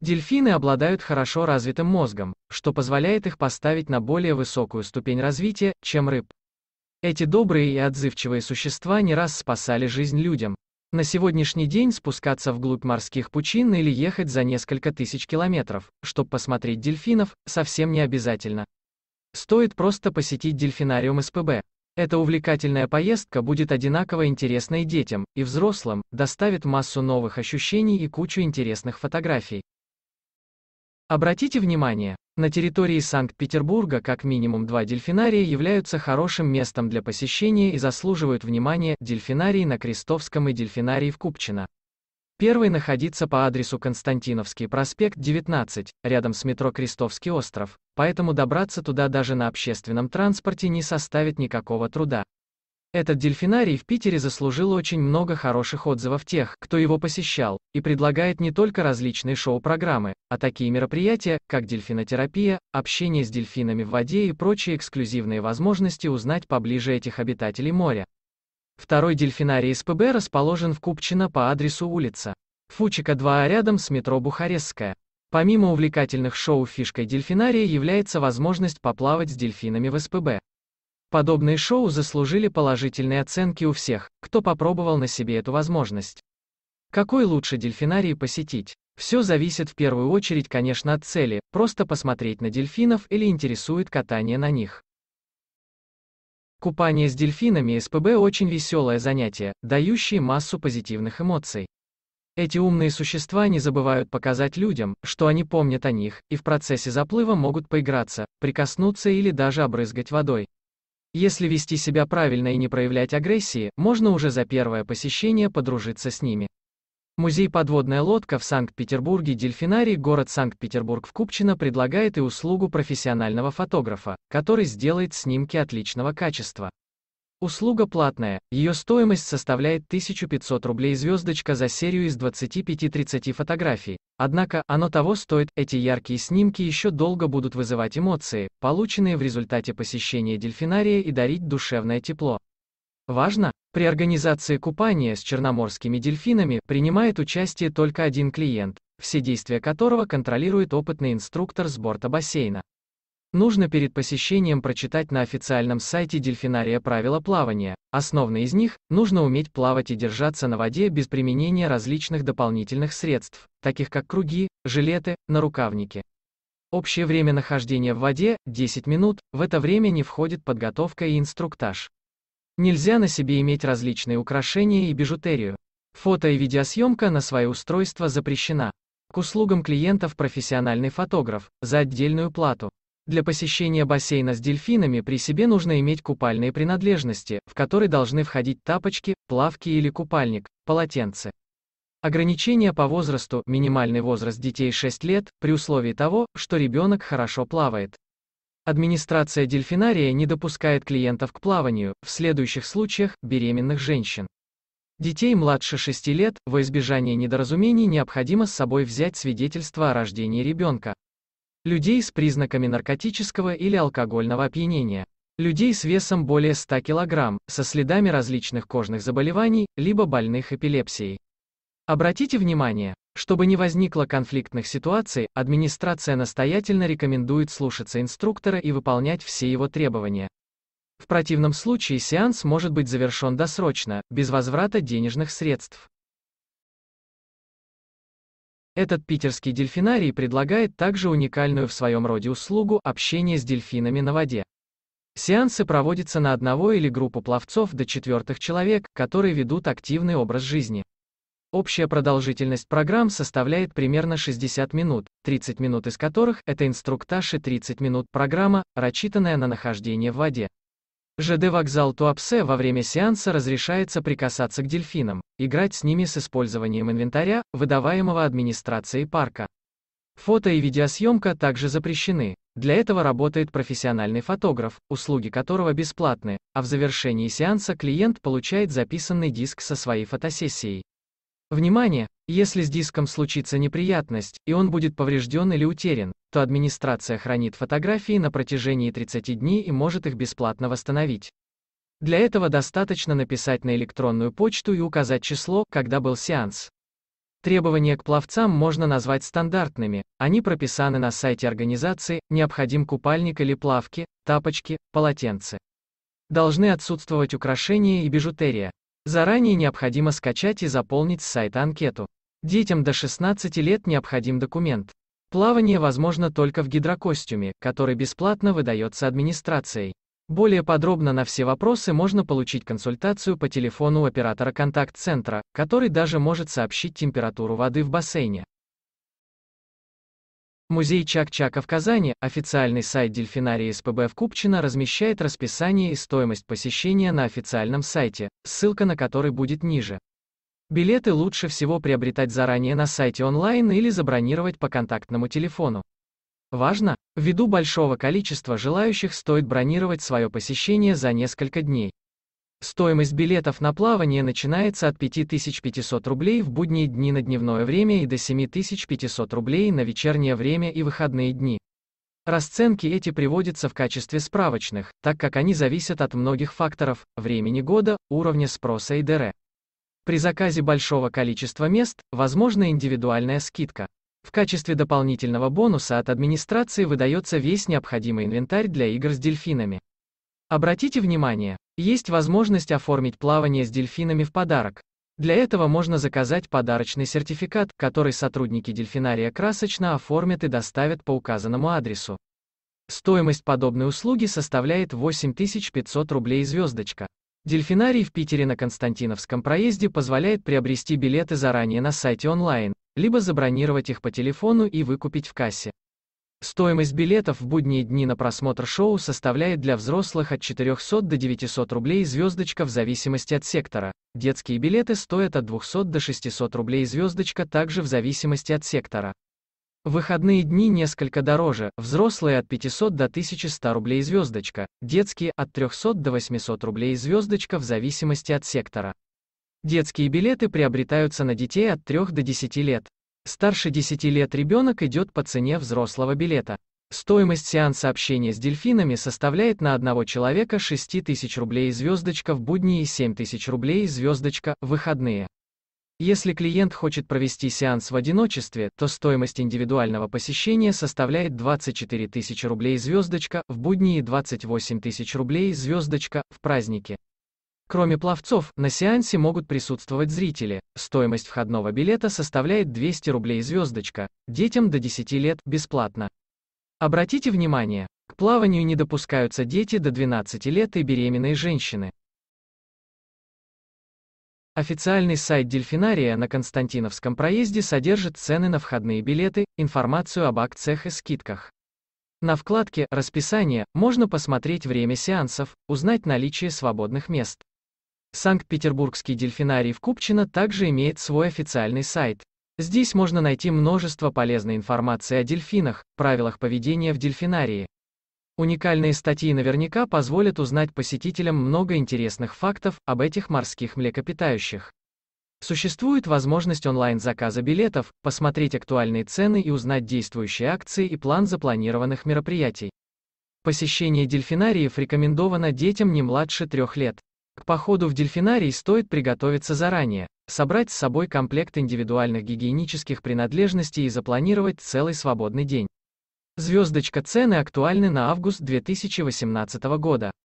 Дельфины обладают хорошо развитым мозгом, что позволяет их поставить на более высокую ступень развития, чем рыб. Эти добрые и отзывчивые существа не раз спасали жизнь людям. На сегодняшний день спускаться вглубь морских пучин или ехать за несколько тысяч километров, чтобы посмотреть дельфинов, совсем не обязательно. Стоит просто посетить дельфинариум СПБ. Эта увлекательная поездка будет одинаково интересной детям, и взрослым, доставит массу новых ощущений и кучу интересных фотографий. Обратите внимание, на территории Санкт-Петербурга как минимум два дельфинария являются хорошим местом для посещения и заслуживают внимания дельфинарий на Крестовском и дельфинарий в Купчино. Первый находится по адресу Константиновский проспект 19, рядом с метро Крестовский остров, поэтому добраться туда даже на общественном транспорте не составит никакого труда. Этот дельфинарий в Питере заслужил очень много хороших отзывов тех, кто его посещал, и предлагает не только различные шоу-программы, а такие мероприятия, как дельфинотерапия, общение с дельфинами в воде и прочие эксклюзивные возможности узнать поближе этих обитателей моря. Второй дельфинарий СПБ расположен в Купчино по адресу улица Фучика 2 рядом с метро Бухарестская. Помимо увлекательных шоу фишкой дельфинария является возможность поплавать с дельфинами в СПБ. Подобные шоу заслужили положительные оценки у всех, кто попробовал на себе эту возможность. Какой лучше дельфинарий посетить? Все зависит в первую очередь, конечно, от цели, просто посмотреть на дельфинов или интересует катание на них. Купание с дельфинами СПБ очень веселое занятие, дающее массу позитивных эмоций. Эти умные существа не забывают показать людям, что они помнят о них, и в процессе заплыва могут поиграться, прикоснуться или даже обрызгать водой. Если вести себя правильно и не проявлять агрессии, можно уже за первое посещение подружиться с ними. Музей «Подводная лодка» в Санкт-Петербурге Дельфинарий город Санкт-Петербург в Купчино предлагает и услугу профессионального фотографа, который сделает снимки отличного качества. Услуга платная, ее стоимость составляет 1500 рублей звездочка за серию из 25-30 фотографий. Однако, оно того стоит, эти яркие снимки еще долго будут вызывать эмоции, полученные в результате посещения дельфинария и дарить душевное тепло. Важно, при организации купания с черноморскими дельфинами принимает участие только один клиент, все действия которого контролирует опытный инструктор с борта бассейна. Нужно перед посещением прочитать на официальном сайте дельфинария правила плавания. Основные из них – нужно уметь плавать и держаться на воде без применения различных дополнительных средств, таких как круги, жилеты, нарукавники. Общее время нахождения в воде – 10 минут, в это время не входит подготовка и инструктаж. Нельзя на себе иметь различные украшения и бижутерию. Фото и видеосъемка на свое устройство запрещена. К услугам клиентов профессиональный фотограф, за отдельную плату. Для посещения бассейна с дельфинами при себе нужно иметь купальные принадлежности, в которые должны входить тапочки, плавки или купальник, полотенце. Ограничение по возрасту, минимальный возраст детей 6 лет, при условии того, что ребенок хорошо плавает. Администрация дельфинария не допускает клиентов к плаванию, в следующих случаях – беременных женщин. Детей младше 6 лет, во избежание недоразумений необходимо с собой взять свидетельство о рождении ребенка. Людей с признаками наркотического или алкогольного опьянения. Людей с весом более 100 кг, со следами различных кожных заболеваний, либо больных эпилепсией. Обратите внимание, чтобы не возникло конфликтных ситуаций, администрация настоятельно рекомендует слушаться инструктора и выполнять все его требования. В противном случае сеанс может быть завершен досрочно, без возврата денежных средств. Этот питерский дельфинарий предлагает также уникальную в своем роде услугу общения с дельфинами на воде. Сеансы проводятся на одного или группу пловцов до четвертых человек, которые ведут активный образ жизни. Общая продолжительность программ составляет примерно 60 минут, 30 минут из которых это инструктаж и 30 минут программа, рассчитанная на нахождение в воде. ЖД вокзал Туапсе во время сеанса разрешается прикасаться к дельфинам, играть с ними с использованием инвентаря, выдаваемого администрацией парка. Фото и видеосъемка также запрещены. Для этого работает профессиональный фотограф, услуги которого бесплатны, а в завершении сеанса клиент получает записанный диск со своей фотосессией. Внимание! Если с диском случится неприятность, и он будет поврежден или утерян, то администрация хранит фотографии на протяжении 30 дней и может их бесплатно восстановить. Для этого достаточно написать на электронную почту и указать число, когда был сеанс. Требования к пловцам можно назвать стандартными, они прописаны на сайте организации, необходим купальник или плавки, тапочки, полотенце. Должны отсутствовать украшения и бижутерия. Заранее необходимо скачать и заполнить с сайта анкету. Детям до 16 лет необходим документ. Плавание возможно только в гидрокостюме, который бесплатно выдается администрацией. Более подробно на все вопросы можно получить консультацию по телефону оператора контакт-центра, который даже может сообщить температуру воды в бассейне. Музей Чак-Чака в Казани, официальный сайт дельфинарии СПБ в Купчино размещает расписание и стоимость посещения на официальном сайте, ссылка на который будет ниже. Билеты лучше всего приобретать заранее на сайте онлайн или забронировать по контактному телефону. Важно, ввиду большого количества желающих стоит бронировать свое посещение за несколько дней. Стоимость билетов на плавание начинается от 5500 рублей в будние дни на дневное время и до 7500 рублей на вечернее время и выходные дни. Расценки эти приводятся в качестве справочных, так как они зависят от многих факторов – времени года, уровня спроса и ДР. При заказе большого количества мест, возможна индивидуальная скидка. В качестве дополнительного бонуса от администрации выдается весь необходимый инвентарь для игр с дельфинами. Обратите внимание, есть возможность оформить плавание с дельфинами в подарок. Для этого можно заказать подарочный сертификат, который сотрудники дельфинария красочно оформят и доставят по указанному адресу. Стоимость подобной услуги составляет 8500 рублей звездочка. Дельфинарий в Питере на Константиновском проезде позволяет приобрести билеты заранее на сайте онлайн, либо забронировать их по телефону и выкупить в кассе. Стоимость билетов в будние дни на просмотр шоу составляет для взрослых от 400 до 900 рублей звездочка в зависимости от сектора. Детские билеты стоят от 200 до 600 рублей звездочка также в зависимости от сектора. Выходные дни несколько дороже, взрослые от 500 до 1100 рублей звездочка, детские от 300 до 800 рублей звездочка в зависимости от сектора. Детские билеты приобретаются на детей от 3 до 10 лет. Старше 10 лет ребенок идет по цене взрослого билета. Стоимость сеанса общения с дельфинами составляет на одного человека 6 тысяч рублей звездочка в будни и 7 тысяч рублей звездочка в выходные. Если клиент хочет провести сеанс в одиночестве, то стоимость индивидуального посещения составляет 24 тысячи рублей звездочка в будни и 28 тысяч рублей звездочка в праздники. Кроме пловцов, на сеансе могут присутствовать зрители. Стоимость входного билета составляет 200 рублей звездочка, детям до 10 лет бесплатно. Обратите внимание, к плаванию не допускаются дети до 12 лет и беременные женщины. Официальный сайт Дельфинария на Константиновском проезде содержит цены на входные билеты, информацию об акциях и скидках. На вкладке «Расписание» можно посмотреть время сеансов, узнать наличие свободных мест. Санкт-Петербургский дельфинарий в Купчино также имеет свой официальный сайт. Здесь можно найти множество полезной информации о дельфинах, правилах поведения в дельфинарии. Уникальные статьи наверняка позволят узнать посетителям много интересных фактов об этих морских млекопитающих. Существует возможность онлайн-заказа билетов, посмотреть актуальные цены и узнать действующие акции и план запланированных мероприятий. Посещение дельфинариев рекомендовано детям не младше трех лет. К походу в дельфинарий стоит приготовиться заранее, собрать с собой комплект индивидуальных гигиенических принадлежностей и запланировать целый свободный день. Звездочка цены актуальны на август 2018 года.